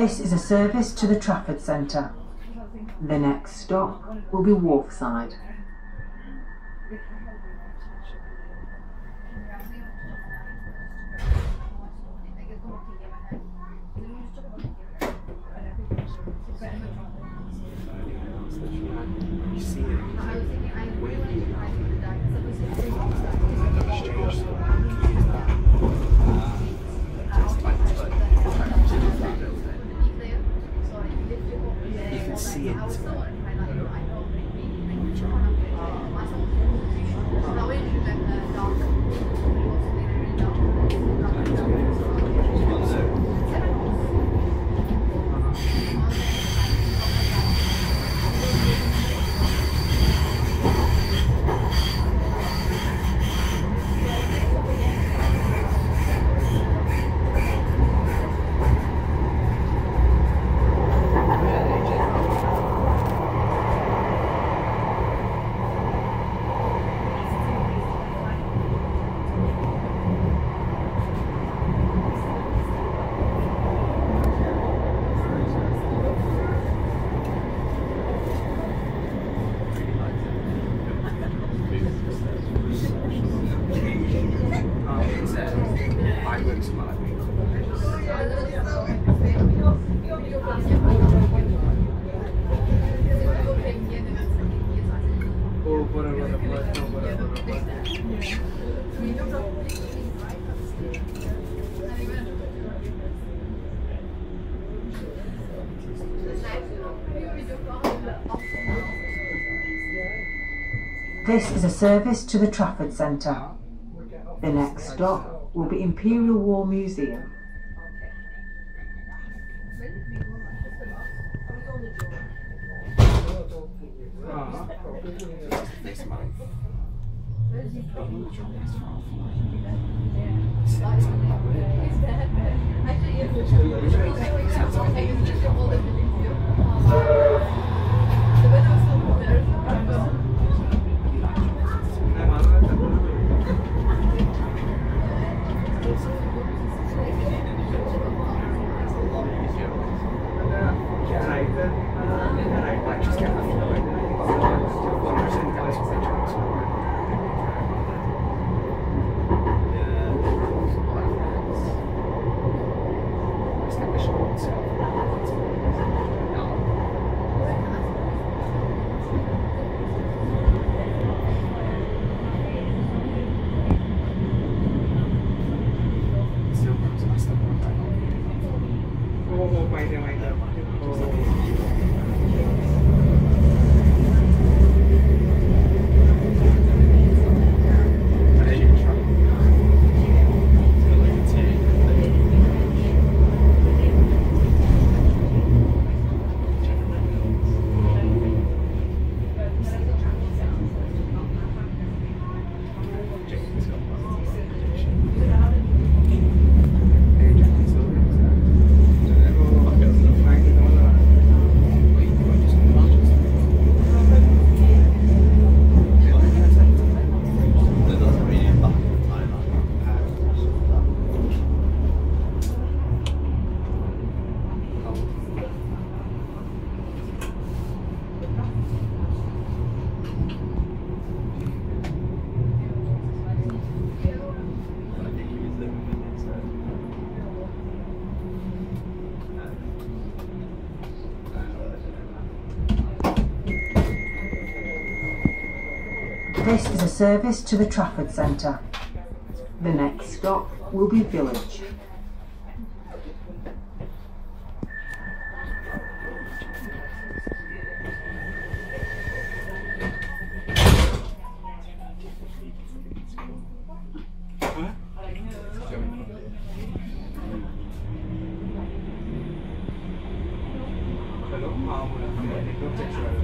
This is a service to the Trafford Centre. The next stop will be Wharfside. This is a service to the Trafford Centre. The next stop will be Imperial War Museum. next month. Service to the Trafford Centre. The next stop will be Village. Hello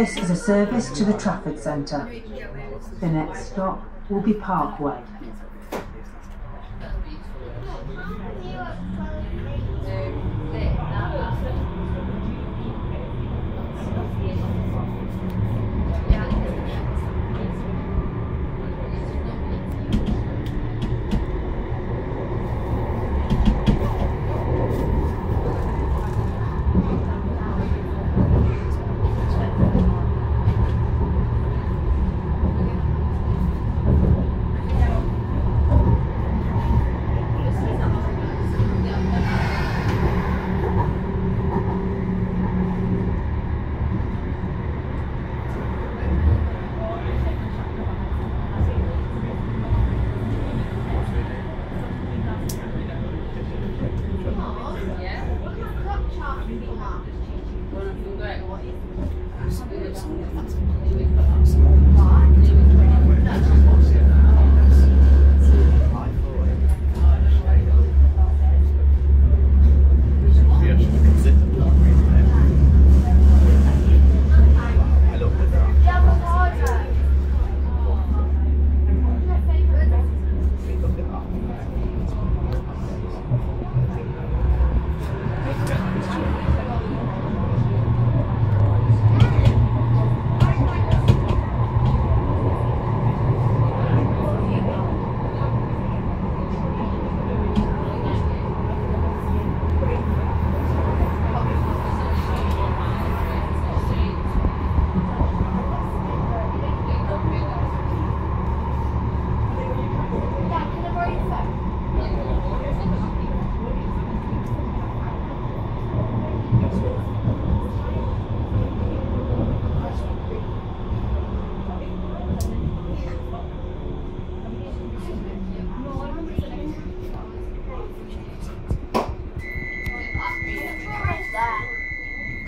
This is a service to the Trafford Centre. The next stop will be Parkway.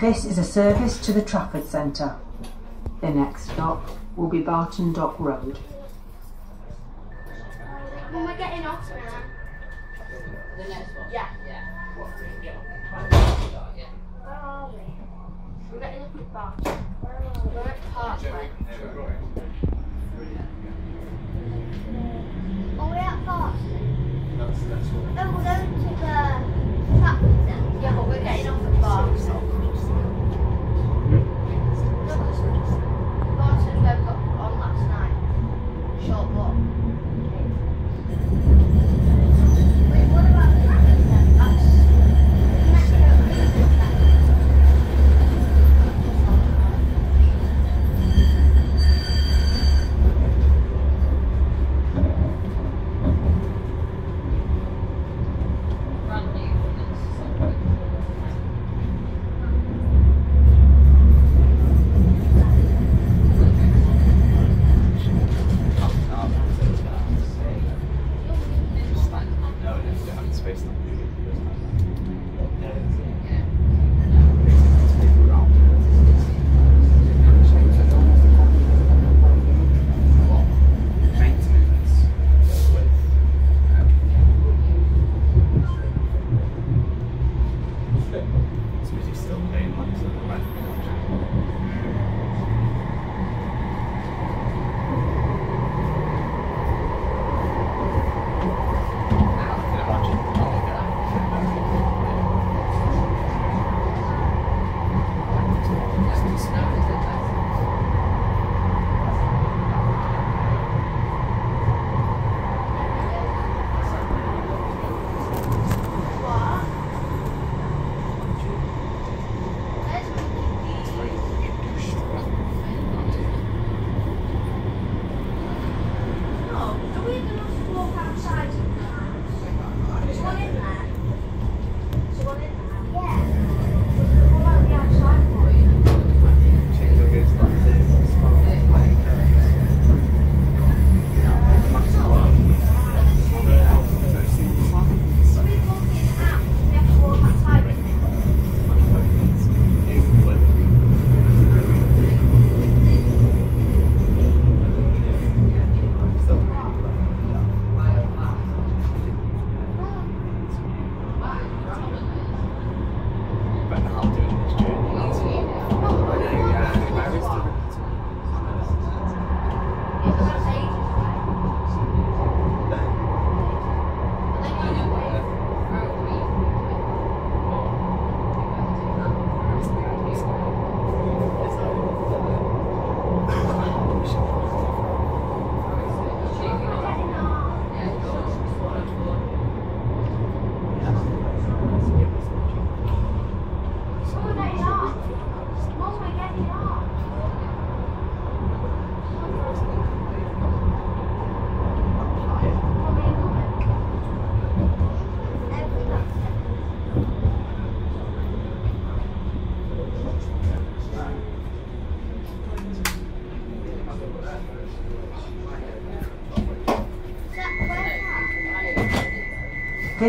This is a service to the Trafford Centre. The next stop will be Barton Dock Road. When we're getting off now. The next one? Yeah. Yeah. Where are we? We're getting up at Barton. We're at Parkway. Are we at Barton?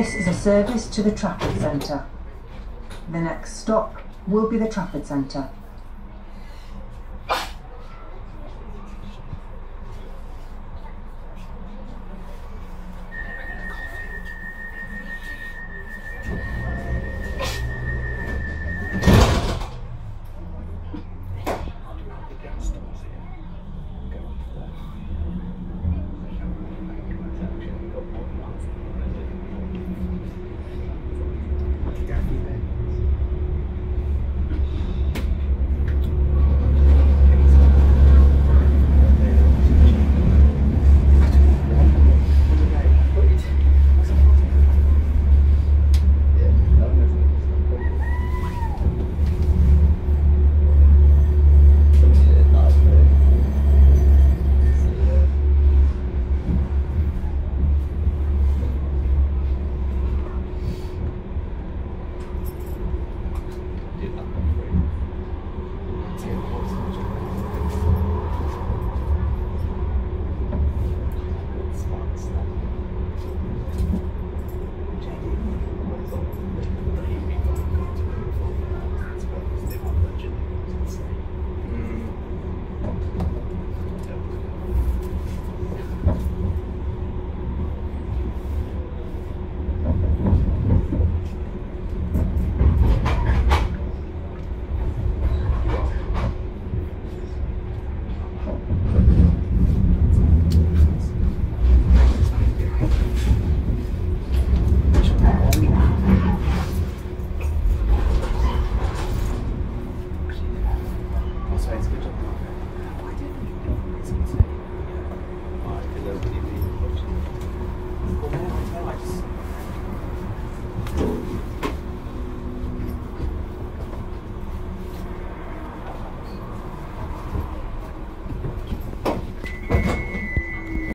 This is a service to the Trafford Centre. The next stop will be the Trafford Centre.